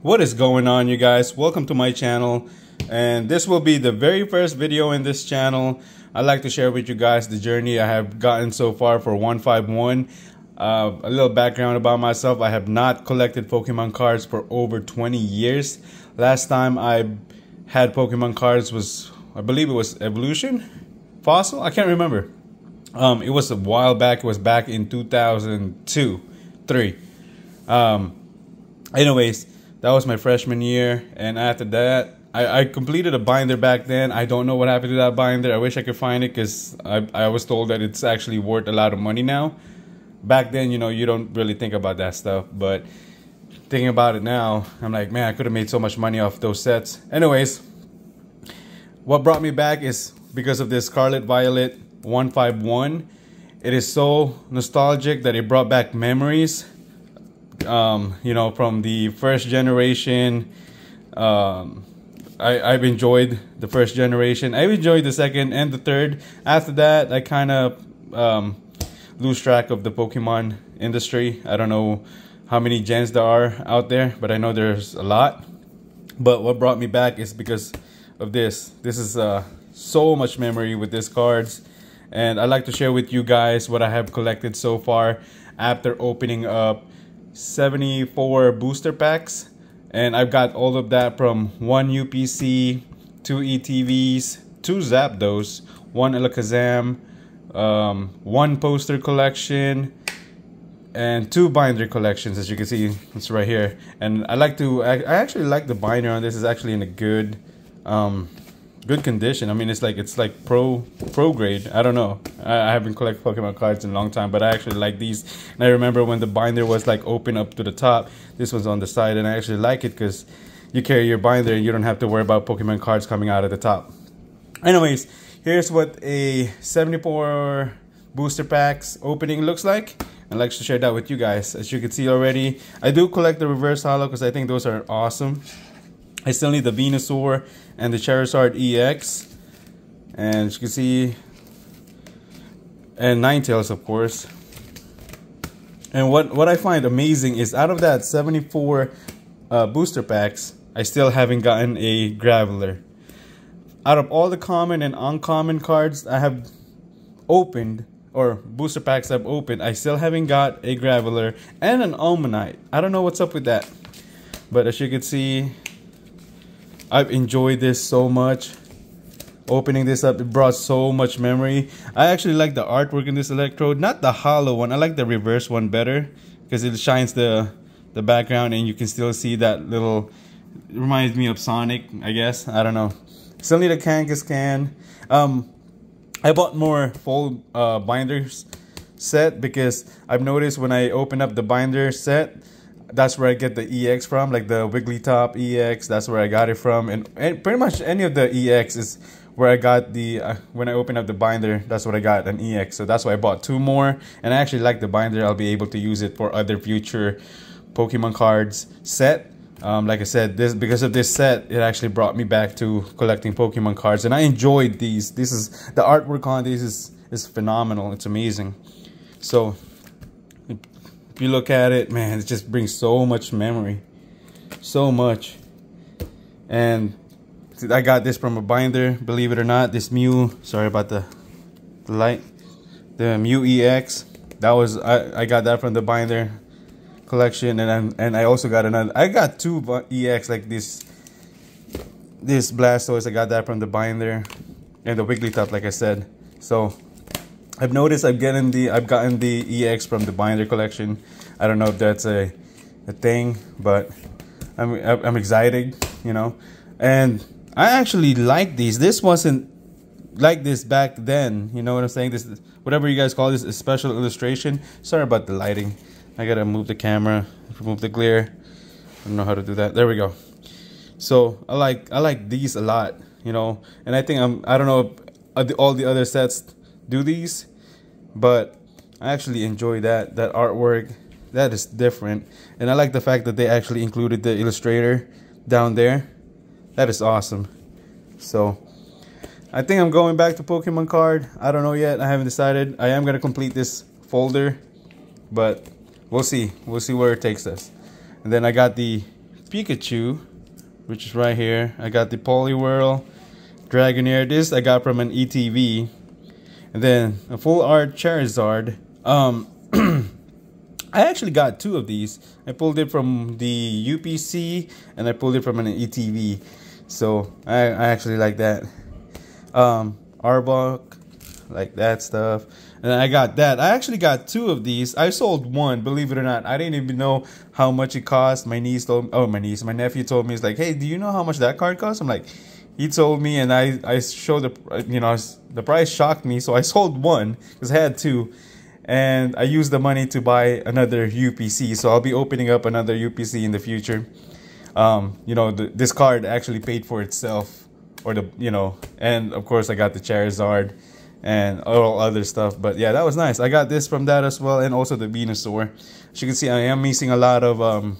What is going on you guys? Welcome to my channel and this will be the very first video in this channel. I'd like to share with you guys the journey I have gotten so far for 151. Uh, a little background about myself. I have not collected Pokemon cards for over 20 years. Last time I had Pokemon cards was, I believe it was Evolution? Fossil? I can't remember. Um, it was a while back. It was back in 2002, 3. Um, anyways, that was my freshman year, and after that, I, I completed a binder back then. I don't know what happened to that binder. I wish I could find it because I, I was told that it's actually worth a lot of money now. Back then, you know, you don't really think about that stuff, but thinking about it now, I'm like, man, I could have made so much money off those sets. Anyways, what brought me back is because of this Scarlet Violet 151. It is so nostalgic that it brought back memories um, you know, from the first generation. Um, I, I've enjoyed the first generation. I've enjoyed the second and the third. After that, I kind of um, lose track of the Pokemon industry. I don't know how many gens there are out there, but I know there's a lot. But what brought me back is because of this. This is uh, so much memory with these cards. And I'd like to share with you guys what I have collected so far after opening up 74 booster packs and I've got all of that from one UPC, two ETBs, two Zapdos, one Alakazam, um, one poster collection, and two binder collections as you can see it's right here. And I like to I, I actually like the binder on this is actually in a good um, good condition. I mean, it's like it's like pro pro grade. I don't know. I, I haven't collected Pokemon cards in a long time, but I actually like these. And I remember when the binder was like open up to the top. This one's on the side, and I actually like it because you carry your binder and you don't have to worry about Pokemon cards coming out of the top. Anyways, here's what a 74 booster packs opening looks like. I'd like to share that with you guys. As you can see already, I do collect the reverse holo because I think those are awesome. I still need the Venusaur and the Charizard EX. And as you can see, and Ninetales, of course. And what, what I find amazing is out of that 74 uh, booster packs, I still haven't gotten a Graveler. Out of all the common and uncommon cards I have opened, or booster packs I've opened, I still haven't got a Graveler and an Omanyte. I don't know what's up with that. But as you can see, I've enjoyed this so much. Opening this up, it brought so much memory. I actually like the artwork in this electrode, not the holo one. I like the reverse one better because it shines the the background and you can still see that little. reminds me of Sonic, I guess. I don't know. Still need a Kangaskhan. Um, I bought more full uh, binders set because I've noticed when I open up the binder set that's where I get the EX from, like the Wigglytuff EX. That's where I got it from, and, and pretty much any of the EX is where I got the uh, when I open up the binder. That's what I got an EX. So that's why I bought two more, and I actually like the binder. I'll be able to use it for other future Pokemon cards set. Um, like I said, this because of this set, it actually brought me back to collecting Pokemon cards, and I enjoyed these. This is the artwork on these is is phenomenal. It's amazing. So you look at it, man, it just brings so much memory. So much. And I got this from a binder, believe it or not. This Mew, sorry about the, the light. The Mew EX. That was, I, I got that from the binder collection. And, i and I also got another, I got two EX like this. This Blastoise, I got that from the binder. And the Wigglytuff, like I said. So I've noticed I've gotten the I've gotten the EX from the binder collection. I don't know if that's a a thing, but I'm I'm excited, you know. And I actually like these. This wasn't like this back then. You know what I'm saying? This whatever you guys call this, a special illustration. Sorry about the lighting. I gotta move the camera, remove the glare. I don't know how to do that. There we go. So I like I like these a lot, you know. And I think I'm I don't know if all the other sets do these, but I actually enjoy that that artwork. That is different, and I like the fact that they actually included the illustrator down there. That is awesome. So, I think I'm going back to Pokemon card. I don't know yet. I haven't decided. I am gonna complete this folder, but we'll see. We'll see where it takes us. And then I got the Pikachu, which is right here. I got the Poliwhirl, Dragonair. This I got from an ETB. And then a full art Charizard. Um, I actually got two of these. I pulled it from the UPC and I pulled it from an ETB. So I, I actually like that. Um, Arbok, like that stuff. And I got that. I actually got two of these. I sold one, believe it or not. I didn't even know how much it cost. My niece told oh my niece, my nephew told me, he's like, hey, do you know how much that card costs? I'm like, he told me and I, I showed the, you know, the price shocked me. So I sold one because I had two and I used the money to buy another UPC. So I'll be opening up another UPC in the future. Um, you know, the, this card actually paid for itself, or the you know, and of course I got the Charizard and all other stuff. But yeah, that was nice. I got this from that as well, and also the Venusaur. As you can see, I am missing a lot of um,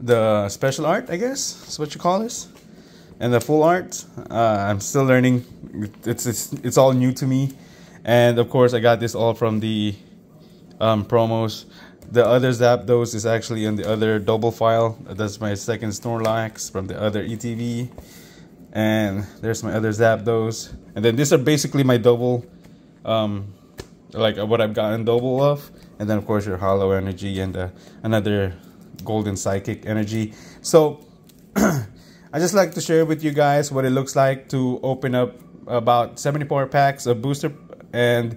the special art, I guess is what you call this, and the full art. Uh, I'm still learning. It's, it's it's all new to me and of course, I got this all from the um, promos. The other Zapdos is actually in the other double file. That's my second Snorlax from the other ETB, And there's my other Zapdos. And then these are basically my double, um, like what I've gotten double of. And then of course your Holo Energy and uh, another Golden Psychic Energy. So I just like to share with you guys what it looks like to open up about 74 packs of booster and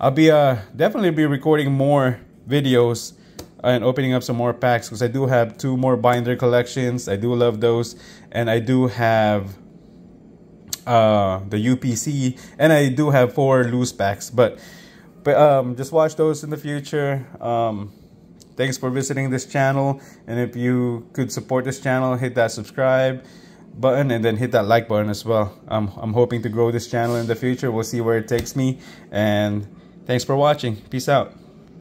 I'll be uh, definitely be recording more videos and opening up some more packs because I do have two more binder collections. I do love those, and I do have uh, the UPC, and I do have four loose packs. But but um, just watch those in the future. Um, thanks for visiting this channel, and if you could support this channel, hit that subscribe button and then hit that like button as well. I'm, I'm hoping to grow this channel in the future. We'll see where it takes me. And thanks for watching. Peace out.